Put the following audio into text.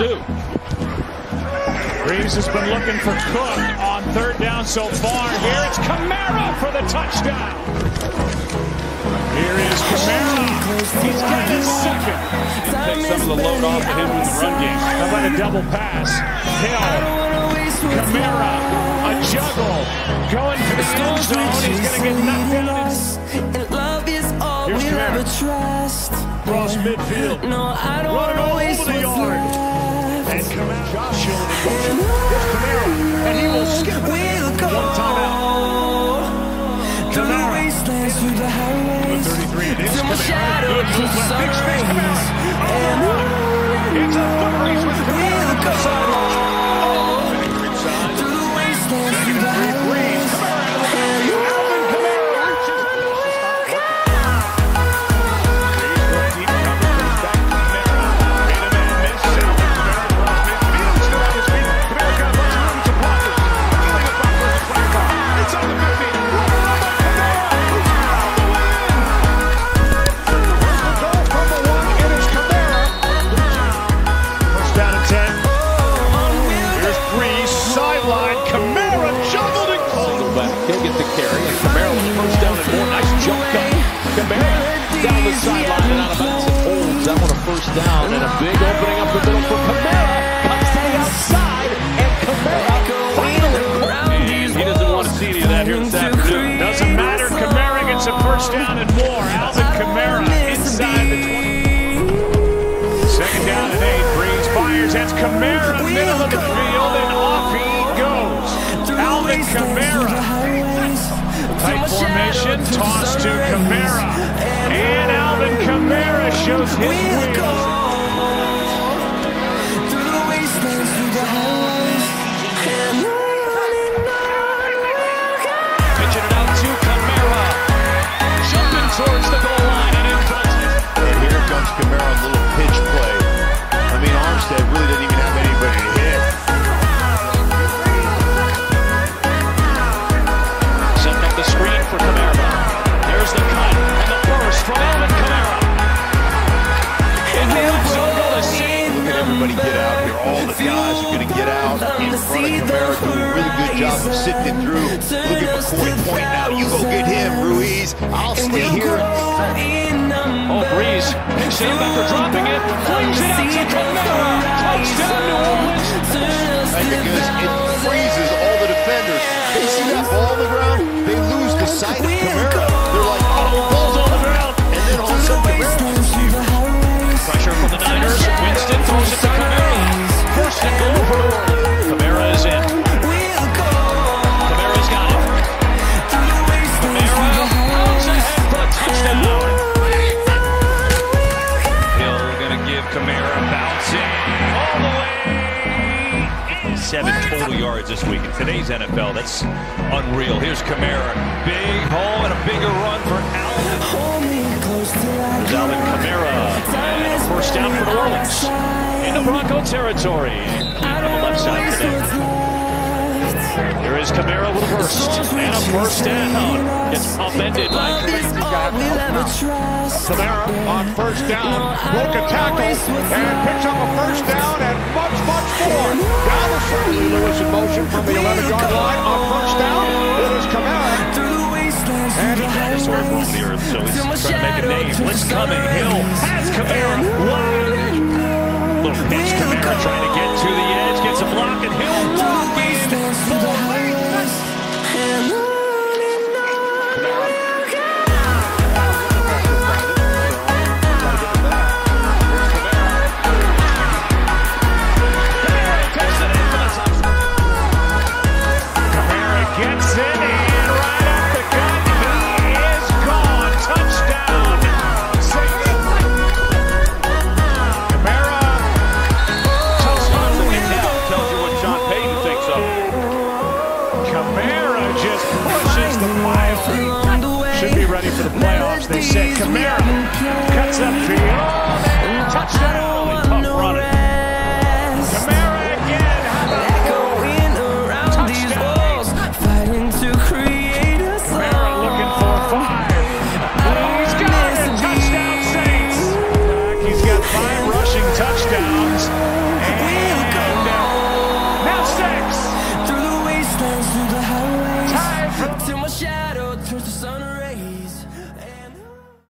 pursue. Reeves has been looking for Cook on third down so far. Here it's Kamara for the touchdown. Here is Kamara. He's got his second. Take some of the load off of him in the run game. How about a double pass? Hill, Kamara, a juggle, going for the end zone. He's going to get knocked down. And love is all Here's we'll Kamara. ever trust. Across midfield. No, I don't Running all over the yard. And Kamara, Hill in motion. Here's Kamara, and he will skip. We'll go One timeout. through the Kamara. wastelands, through the highways, 33 it is till my Kamara. shadow Good move, left. Big space, Kamara. disappears. On the run. It's a foot race with Kamara We'll the sideline. First down. And a big opening up the middle for Kamara. Cuts to the outside. And Kamara finally. He doesn't want to see any of that here this afternoon. Doesn't matter. Kamara gets a first down and more. Alvin Kamara inside the 20. Second down and eight. Brees fires. That's Kamara, middle of the field, and off he goes. Alvin Kamara. Tight formation. Toss to Kamara. And shows his wheels. Through the wastelands, through the highways, and on and on. Pitching it out to Kamara. Jumping towards the goal line and in front. And here comes Kamara a little pitch play. I mean, Armstead really didn't even have anybody to hit. Out in front of Kamara, doing a really good job of sifting through. Look at McCoy point now. You go get him, Ruiz. I'll stay here. Oh, Brees picks it up after dropping it. Flings it out to Kamara. Touchdown, New Orleans. Right, because it freezes all the defenders. They see that ball on the ground, they lose the sight of Kamara. Kamara bouncing all the way. Seven total yards this week in today's NFL. That's unreal. Here's Kamara. Big hole and a bigger run for Alvin. There's Alvin Kamara. And a first down for New Orleans. Into Bronco territory. On the left side today. Here is Kamara with a burst. And a first down. Gets upended by Kamara on first down, broke a tackle, and picks up a first down and much, much more. Down the field, Lewis in motion from the 11-yard line on first down. It is Kamara. And he dinosaur from the earth, so he's trying to make a name. Blitz coming. Hill has wide. Little pitch. Kamara trying to get to the edge. They said Kamara